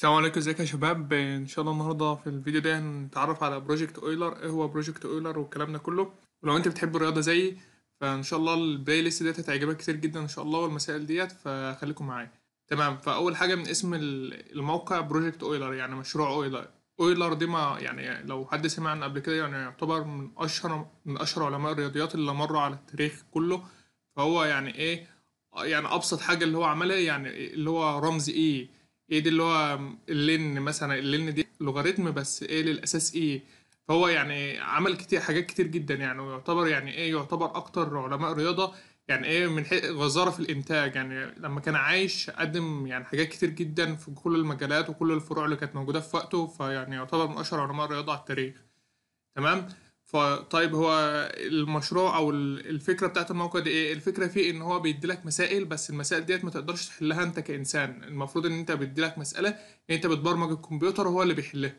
السلام عليكم ازيكم يا شباب؟ ان شاء الله النهارده في الفيديو ده هنتعرف على Project Euler إيه هو Project Euler والكلام ده كله؟ ولو انت بتحب الرياضة زيي فان شاء الله ال playlist ديت هتعجبك كتير جدا ان شاء الله والمسائل ديت فخليكم معايا. تمام. فأول حاجة من اسم ال- الموقع Project Euler يعني مشروع اويلر اويلر دي ما يعني لو حد سمع عنه قبل كده يعني يعتبر من أشهر من أشهر علماء الرياضيات اللي مروا على التاريخ كله. فهو يعني إيه يعني أبسط حاجة اللي هو عملها يعني اللي هو رمز إيه إيه دي اللي هو اللين مثلا اللين دي لوغاريتم بس إيه للأساس إيه؟ فهو يعني عمل كتير حاجات كتير جدا يعني ويعتبر يعني إيه يعتبر أكتر علماء رياضة يعني إيه من غزارة في الإنتاج يعني لما كان عايش قدم يعني حاجات كتير جدا في كل المجالات وكل الفروع اللي كانت موجودة في وقته فيعني يعتبر من أشهر علماء الرياضة على التاريخ. تمام؟ فطيب هو المشروع أو ال- الفكرة بتاعت الموقع دي إيه؟ الفكرة فيه إن هو بيديلك مسائل بس المسائل ديت ما تقدرش تحلها أنت كإنسان. المفروض إن أنت بيديلك مسألة أنت بتبرمج الكمبيوتر هو اللي بيحلها.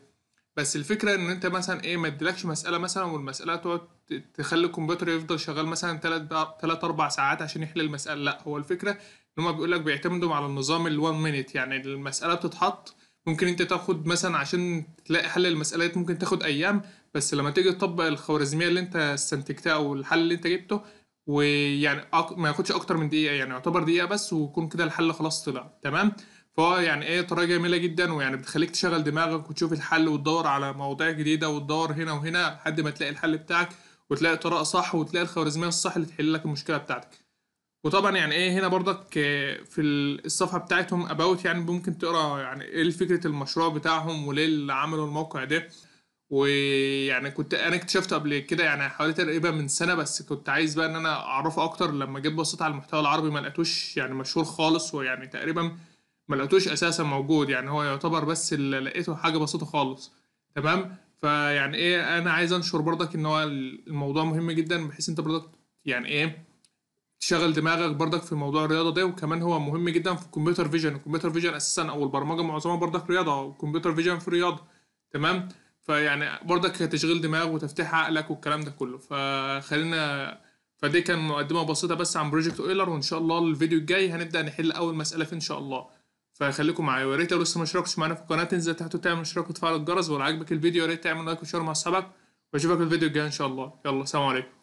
بس الفكرة إن أنت مثلا إيه ما يديلكش مسألة مثلا والمسألة تقعد تخلي الكمبيوتر يفضل شغال مثلا 3 3 4 ساعات عشان يحل المسألة. لأ هو الفكرة إن هم بيقول لك بيعتمدوا على النظام ال 1 مينيت يعني المسألة بتتحط ممكن انت تاخد مثلا عشان تلاقي حل دي ممكن تاخد أيام بس لما تيجي تطبق الخوارزمية اللي انت استنتجتها أو الحل اللي انت جبته ويعني أك... ما ياخدش أكتر من دقيقة يعني يعتبر دقيقة بس ويكون كده الحل خلاص طلع. تمام؟ فهو يعني إيه طريقة جميلة جدا ويعني بتخليك تشغل دماغك وتشوف الحل وتدور على مواضيع جديدة وتدور هنا وهنا لحد ما تلاقي الحل بتاعك وتلاقي طريقة صح وتلاقي الخوارزمية الصح اللي تحل لك المشكلة بتاعتك. وطبعا يعني إيه هنا برضك آه، في الصفحة بتاعتهم اباوت يعني ممكن تقرأ يعني إيه فكرة المشروع بتاعهم وليه اللي عملوا الموقع ده. ويعني كنت أنا اكتشفته قبل كده يعني حوالي تقريبا من سنة بس كنت عايز بقى إن أنا أعرفه أكتر. لما جيت بصيت على المحتوى العربي ما لقيتوش يعني مشهور خالص ويعني تقريبا ما لقيتوش أساسا موجود. يعني هو يعتبر بس اللي لقيته حاجة بسيطة خالص. تمام؟ فيعني إيه أنا عايز أنشر برضك إن هو الموضوع مهم جدا بحيث أنت برضك يعني إيه تشغل دماغك برضك في موضوع الرياضة ده وكمان هو مهم جدا في ال computer vision ال computer vision أساسا أو البرمجه معظمها برضك رياضة وال computer vision في رياضة. تمام؟ فيعني برضك تشغيل دماغ وتفتيح عقلك والكلام ده كله. فخلينا فدي كان مقدمة بسيطة بس عن Project Euler وإن شاء الله الفيديو الجاي هنبدأ نحل أول مسألة فيه إن شاء الله. فخليكم معايا. ويا ريت لو لسه ما اشتركتش معانا في القناة تنزل تحت وتعمل اشتراك وتفعل الجرس. ولو عجبك الفيديو يا ريت تعمل like و share مع أصحابك. وأشوفك في الفيديو الجاي إن شاء الله. يلا سلام عليكم.